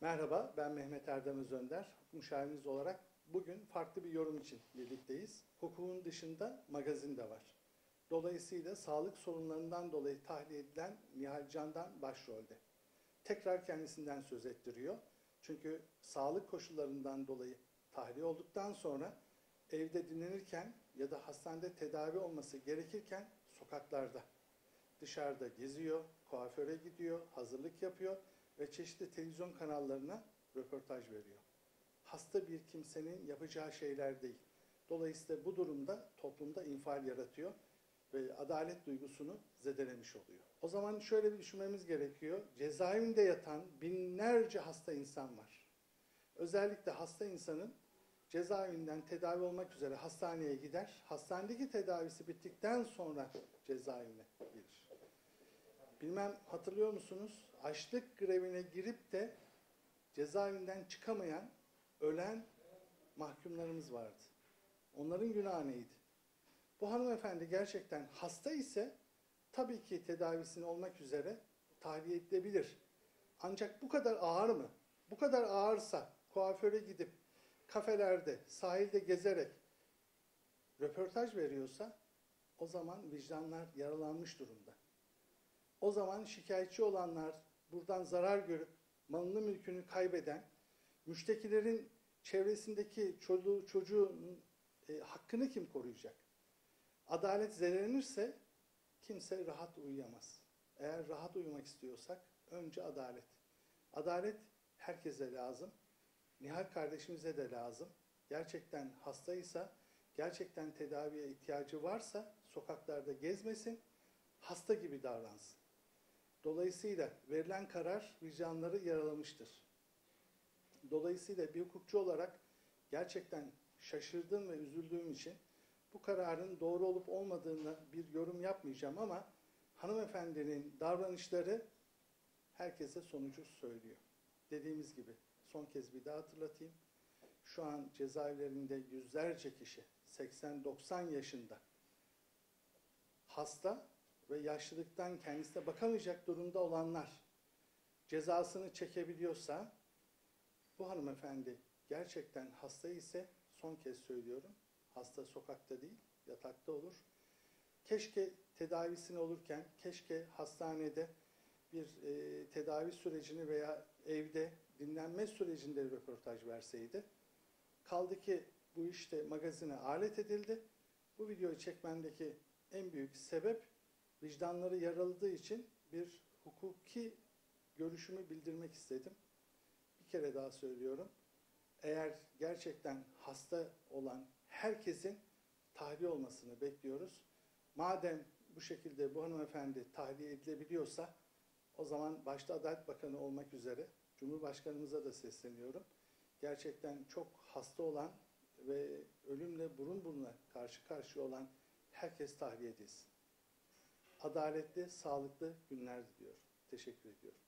Merhaba, ben Mehmet Erdem Özönder. Müşaviriniz olarak bugün farklı bir yorum için birlikteyiz. Hukukun dışında magazin de var. Dolayısıyla sağlık sorunlarından dolayı tahliye edilen Nihal Can'dan başrolde. Tekrar kendisinden söz ettiriyor. Çünkü sağlık koşullarından dolayı tahliye olduktan sonra evde dinlenirken ya da hastanede tedavi olması gerekirken sokaklarda, dışarıda geziyor, kuaföre gidiyor, hazırlık yapıyor ve çeşitli televizyon kanallarına röportaj veriyor. Hasta bir kimsenin yapacağı şeyler değil. Dolayısıyla bu durumda toplumda infial yaratıyor ve adalet duygusunu zedelemiş oluyor. O zaman şöyle bir düşünmemiz gerekiyor. Cezaevinde yatan binlerce hasta insan var. Özellikle hasta insanın cezaevinden tedavi olmak üzere hastaneye gider. Hastanedeki tedavisi bittikten sonra cezaevine gelir. Bilmem hatırlıyor musunuz? Açlık grevine girip de cezaevinden çıkamayan, ölen mahkumlarımız vardı. Onların günahı neydi? Bu hanımefendi gerçekten hasta ise tabii ki tedavisini olmak üzere tahliye edilebilir. Ancak bu kadar ağır mı? Bu kadar ağırsa kuaföre gidip kafelerde, sahilde gezerek röportaj veriyorsa o zaman vicdanlar yaralanmış durumda. O zaman şikayetçi olanlar, buradan zarar görüp malını mülkünü kaybeden, müştekilerin çevresindeki çocuğu, çocuğun e, hakkını kim koruyacak? Adalet zedelenirse kimse rahat uyuyamaz. Eğer rahat uyumak istiyorsak önce adalet. Adalet herkese lazım. Nihal kardeşimize de lazım. Gerçekten hastaysa, gerçekten tedaviye ihtiyacı varsa sokaklarda gezmesin, hasta gibi davransın. Dolayısıyla verilen karar vicdanları yaralamıştır. Dolayısıyla bir hukukçu olarak gerçekten şaşırdığım ve üzüldüğüm için bu kararın doğru olup olmadığını bir yorum yapmayacağım ama hanımefendinin davranışları herkese sonucu söylüyor. Dediğimiz gibi son kez bir daha hatırlatayım. Şu an cezaevlerinde yüzlerce kişi 80-90 yaşında hasta ve yaşlılıktan kendisine bakamayacak durumda olanlar cezasını çekebiliyorsa bu hanımefendi gerçekten hasta ise son kez söylüyorum hasta sokakta değil yatakta olur. Keşke tedavisini olurken keşke hastanede bir e, tedavi sürecini veya evde dinlenme sürecinde röportaj verseydi. Kaldı ki bu işte magazine alet edildi. Bu videoyu çekmemdeki en büyük sebep vicdanları yaraladığı için bir hukuki görüşümü bildirmek istedim. Bir kere daha söylüyorum. Eğer gerçekten hasta olan herkesin tahliye olmasını bekliyoruz. Madem bu şekilde bu hanımefendi tahliye edilebiliyorsa o zaman başta Adalet Bakanı olmak üzere Cumhurbaşkanımıza da sesleniyorum. Gerçekten çok hasta olan ve ölümle burun buruna karşı karşıya olan herkes tahliye edilsin. Adaletli, sağlıklı günler diliyorum. Teşekkür ediyorum.